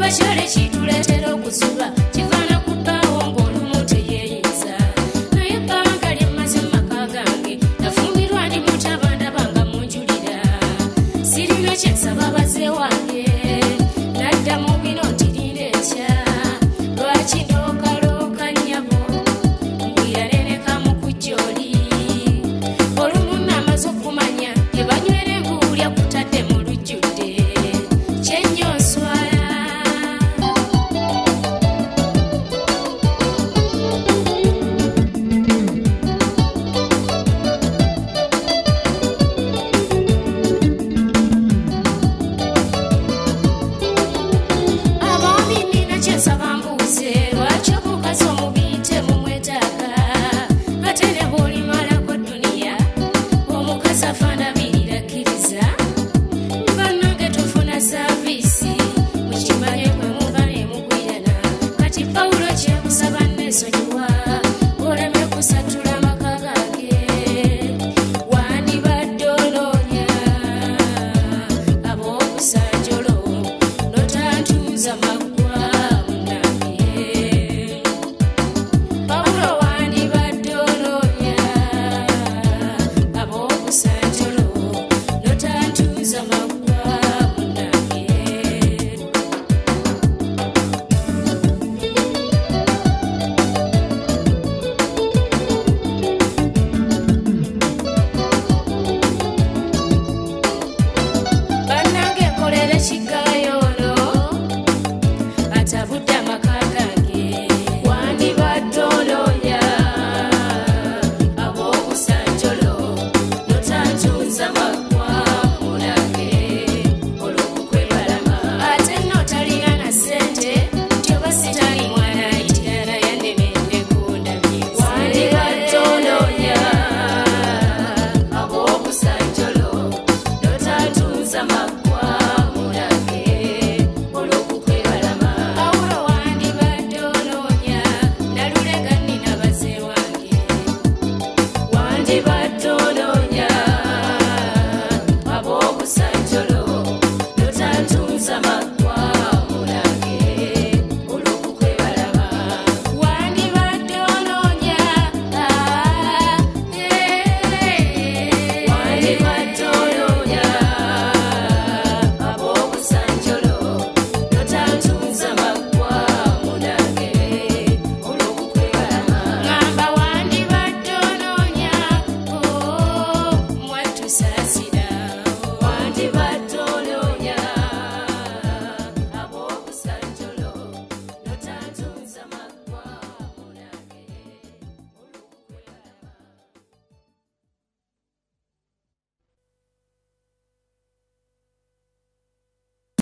vashore chituletero kuzuva die.